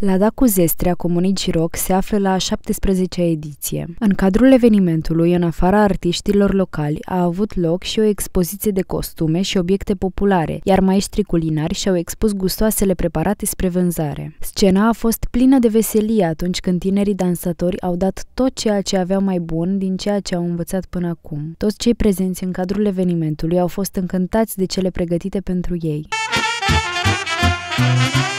La Dacu Zestrea Comunii Giroc se află la 17-a ediție. În cadrul evenimentului, în afara artiștilor locali, a avut loc și o expoziție de costume și obiecte populare, iar maestrii culinari și-au expus gustoasele preparate spre vânzare. Scena a fost plină de veselie atunci când tinerii dansatori au dat tot ceea ce aveau mai bun din ceea ce au învățat până acum. Toți cei prezenți în cadrul evenimentului au fost încântați de cele pregătite pentru ei. Thank you.